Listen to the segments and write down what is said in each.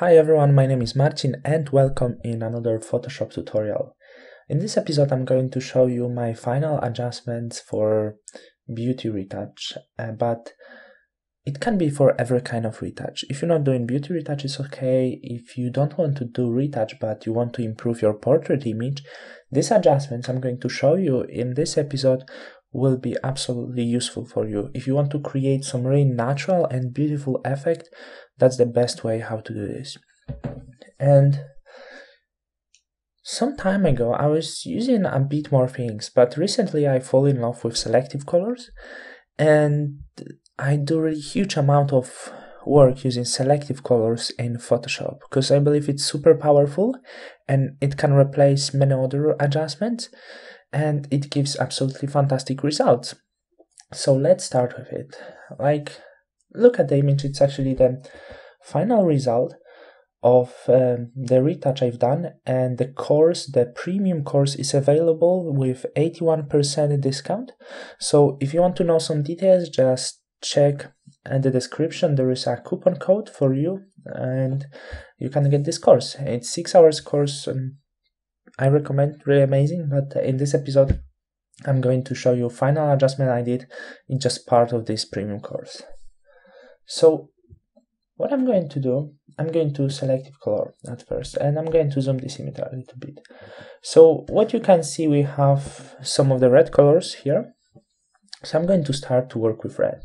Hi everyone, my name is Marcin and welcome in another Photoshop tutorial. In this episode I'm going to show you my final adjustments for beauty retouch, uh, but it can be for every kind of retouch. If you're not doing beauty retouch, it's okay. If you don't want to do retouch but you want to improve your portrait image, these adjustments I'm going to show you in this episode will be absolutely useful for you. If you want to create some really natural and beautiful effect, that's the best way how to do this. And some time ago, I was using a bit more things, but recently I fall in love with selective colors and I do really huge amount of work using selective colors in Photoshop because I believe it's super powerful and it can replace many other adjustments and it gives absolutely fantastic results. So let's start with it. Like, look at the image, it's actually the final result of um, the retouch I've done and the course, the premium course is available with 81% discount. So if you want to know some details, just check in the description. There is a coupon code for you and you can get this course. It's six hours course. and I recommend, really amazing. But in this episode, I'm going to show you final adjustment I did in just part of this premium course. So what I'm going to do, I'm going to selective color at first, and I'm going to zoom this image a little bit. So what you can see, we have some of the red colors here. So I'm going to start to work with red.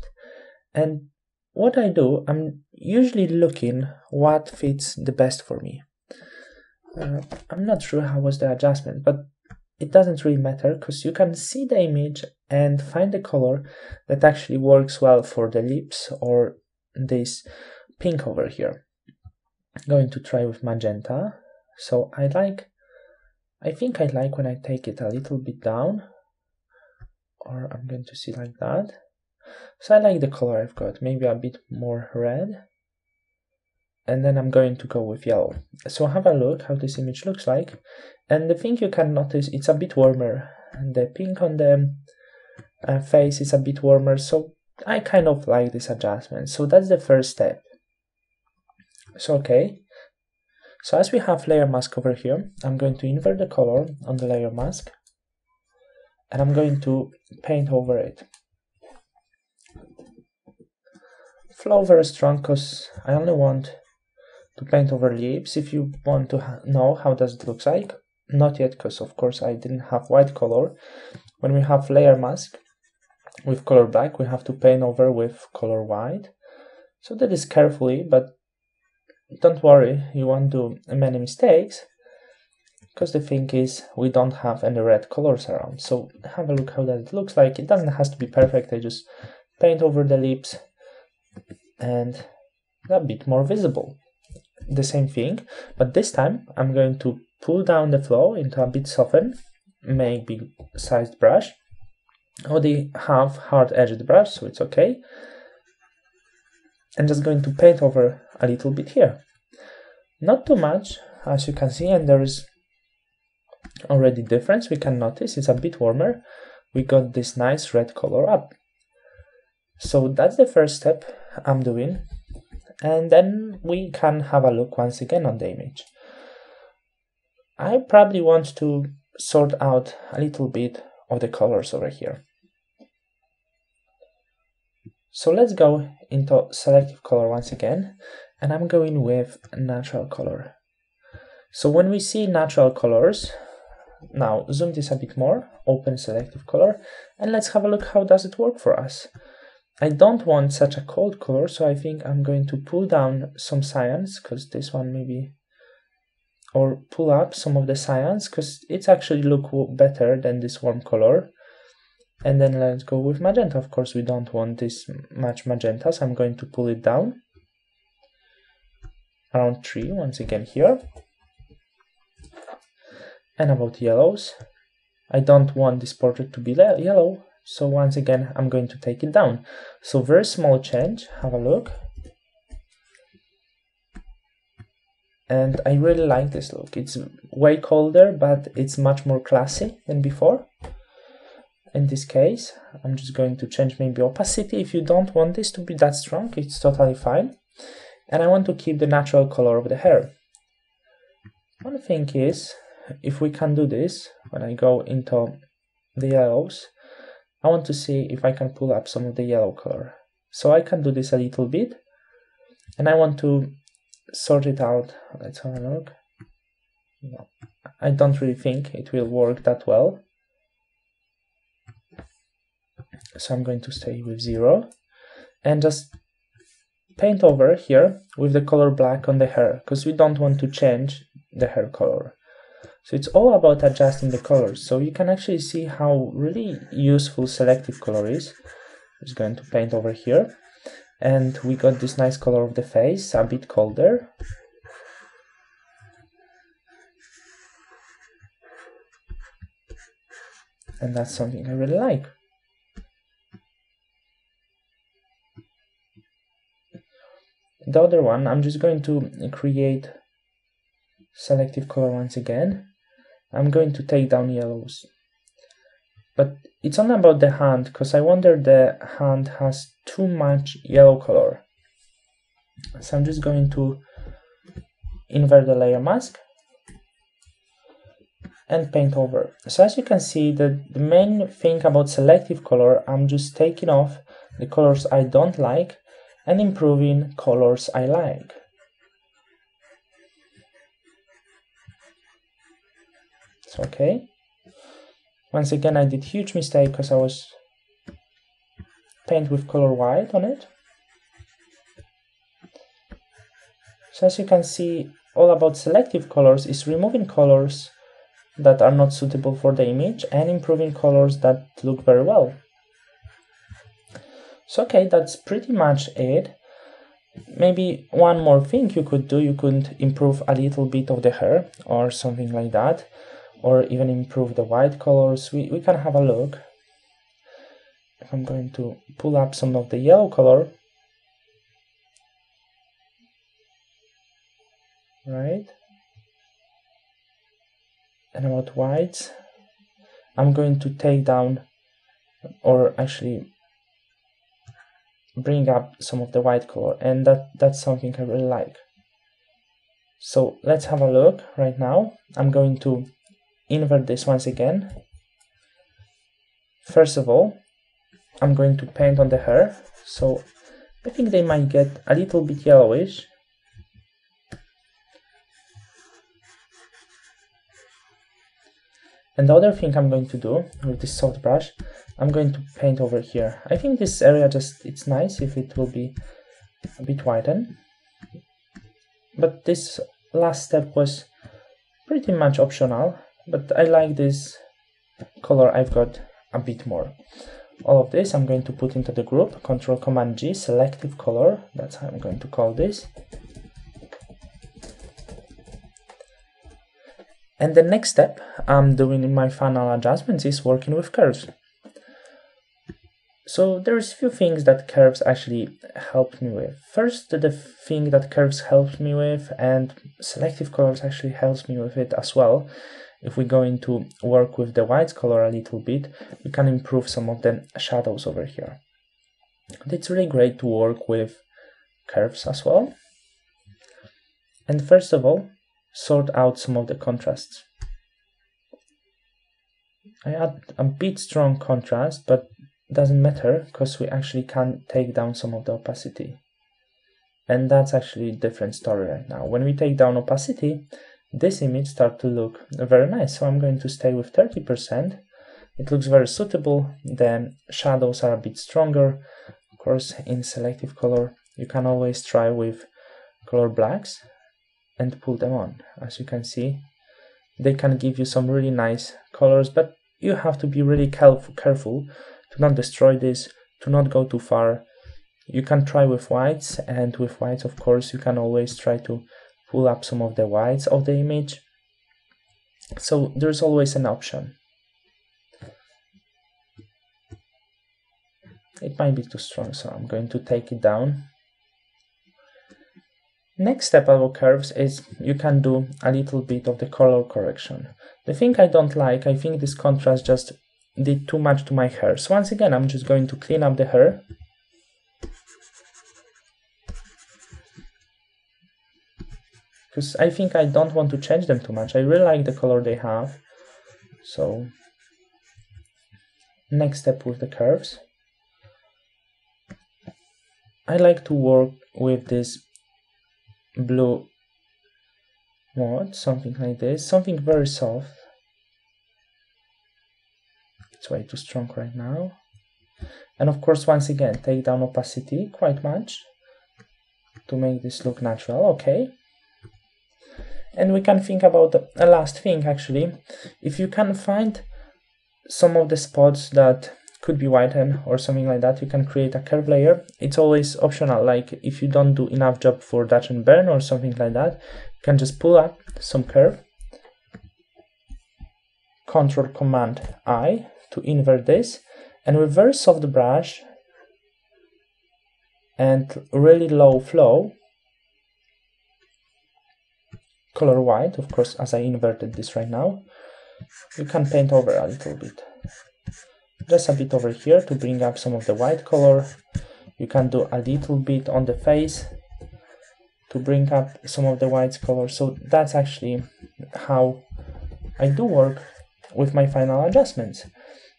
And what I do, I'm usually looking what fits the best for me. Uh, I'm not sure how was the adjustment, but it doesn't really matter because you can see the image and find the color that actually works well for the lips or this pink over here. I'm going to try with magenta. So I like, I think I like when I take it a little bit down or I'm going to see like that. So I like the color I've got, maybe a bit more red and then I'm going to go with yellow. So have a look how this image looks like. And the thing you can notice, it's a bit warmer. And the pink on the uh, face is a bit warmer, so I kind of like this adjustment. So that's the first step. So okay. So as we have layer mask over here, I'm going to invert the color on the layer mask. And I'm going to paint over it. Flow very strong because I only want to paint over lips if you want to know how does it look like. Not yet because of course I didn't have white color. When we have layer mask with color black we have to paint over with color white. So that is carefully but don't worry you won't do many mistakes because the thing is we don't have any red colors around. So have a look how that looks like. It doesn't have to be perfect I just paint over the lips and a bit more visible the same thing, but this time I'm going to pull down the flow into a bit soften, make big sized brush. Have the half hard edged brush, so it's okay. I'm just going to paint over a little bit here. Not too much, as you can see, and there is already difference we can notice. It's a bit warmer. We got this nice red color up. So that's the first step I'm doing and then we can have a look once again on the image. I probably want to sort out a little bit of the colors over here. So let's go into selective color once again, and I'm going with natural color. So when we see natural colors, now zoom this a bit more, open selective color, and let's have a look how does it work for us. I don't want such a cold color, so I think I'm going to pull down some cyans, because this one maybe, or pull up some of the cyans, because it's actually look better than this warm color. And then let's go with magenta. Of course, we don't want this much magenta, so I'm going to pull it down around 3 once again here. And about yellows, I don't want this portrait to be yellow, so once again, I'm going to take it down. So very small change, have a look. And I really like this look. It's way colder, but it's much more classy than before. In this case, I'm just going to change maybe opacity. If you don't want this to be that strong, it's totally fine. and I want to keep the natural color of the hair. One thing is, if we can do this, when I go into the yellows, I want to see if I can pull up some of the yellow color. So I can do this a little bit, and I want to sort it out. Let's have a look. No, I don't really think it will work that well. So I'm going to stay with zero and just paint over here with the color black on the hair because we don't want to change the hair color. So it's all about adjusting the colors. So you can actually see how really useful selective color is. I'm just going to paint over here. And we got this nice color of the face, a bit colder. And that's something I really like. The other one, I'm just going to create selective color once again. I'm going to take down yellows. But it's only about the hand, because I wonder the hand has too much yellow color. So I'm just going to invert the layer mask and paint over. So as you can see, the, the main thing about selective color, I'm just taking off the colors I don't like and improving colors I like. So okay. Once again, I did huge mistake because I was paint with color white on it. So as you can see, all about selective colors is removing colors that are not suitable for the image and improving colors that look very well. So okay, that's pretty much it. Maybe one more thing you could do, you could improve a little bit of the hair or something like that or even improve the white colors, we, we can have a look. I'm going to pull up some of the yellow color, right? And about whites, I'm going to take down or actually bring up some of the white color and that that's something I really like. So let's have a look right now. I'm going to invert this once again. First of all, I'm going to paint on the hair, so I think they might get a little bit yellowish. And the other thing I'm going to do with this soft brush, I'm going to paint over here. I think this area just, it's nice if it will be a bit whitened. But this last step was pretty much optional but I like this color I've got a bit more. All of this I'm going to put into the group, Control Command G, selective color, that's how I'm going to call this. And the next step I'm doing in my final adjustments is working with curves. So there's a few things that curves actually help me with. First, the thing that curves helps me with and selective colors actually helps me with it as well if we're going to work with the white color a little bit, we can improve some of the shadows over here. It's really great to work with curves as well. And first of all, sort out some of the contrasts. I add a bit strong contrast, but doesn't matter because we actually can take down some of the opacity. And that's actually a different story right now. When we take down opacity, this image start to look very nice. So I'm going to stay with 30%. It looks very suitable. The shadows are a bit stronger. Of course, in selective color, you can always try with color blacks and pull them on. As you can see, they can give you some really nice colors, but you have to be really careful to not destroy this, to not go too far. You can try with whites, and with whites, of course, you can always try to pull up some of the whites of the image. So there's always an option. It might be too strong, so I'm going to take it down. Next step about curves is you can do a little bit of the color correction. The thing I don't like, I think this contrast just did too much to my hair. So once again, I'm just going to clean up the hair because I think I don't want to change them too much. I really like the color they have. So next step with the curves. I like to work with this blue mode, something like this, something very soft. It's way too strong right now. And of course, once again, take down opacity quite much to make this look natural, okay. And we can think about a last thing actually. If you can find some of the spots that could be whitened or something like that, you can create a curve layer. It's always optional, like if you don't do enough job for dodge and burn or something like that, you can just pull up some curve, Control Command I to invert this, and with very soft brush and really low flow, color white, of course, as I inverted this right now, you can paint over a little bit. Just a bit over here to bring up some of the white color. You can do a little bit on the face to bring up some of the white color. So that's actually how I do work with my final adjustments.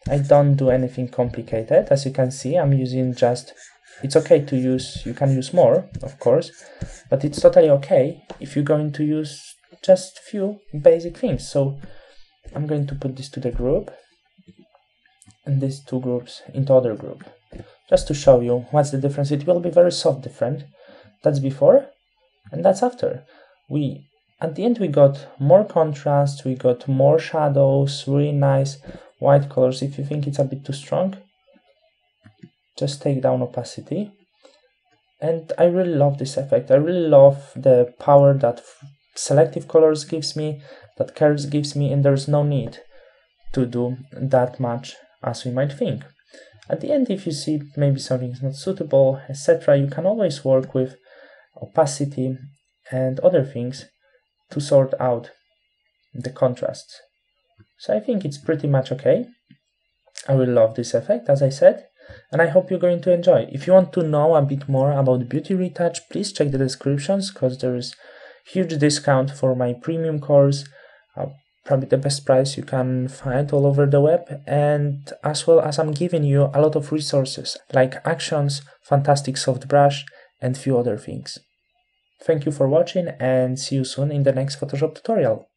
I don't do anything complicated. As you can see, I'm using just, it's okay to use, you can use more, of course, but it's totally okay if you're going to use just few basic things. So I'm going to put this to the group and these two groups into other group just to show you what's the difference. It will be very soft different. That's before and that's after. We at the end we got more contrast, we got more shadows, really nice white colors. If you think it's a bit too strong, just take down opacity. And I really love this effect. I really love the power that selective colors gives me, that curves gives me, and there's no need to do that much as we might think. At the end, if you see maybe something is not suitable, etc., you can always work with opacity and other things to sort out the contrasts. So I think it's pretty much okay. I will love this effect, as I said, and I hope you're going to enjoy. If you want to know a bit more about Beauty Retouch, please check the descriptions because there is huge discount for my premium course, uh, probably the best price you can find all over the web, and as well as I'm giving you a lot of resources like actions, fantastic soft brush, and few other things. Thank you for watching and see you soon in the next Photoshop tutorial.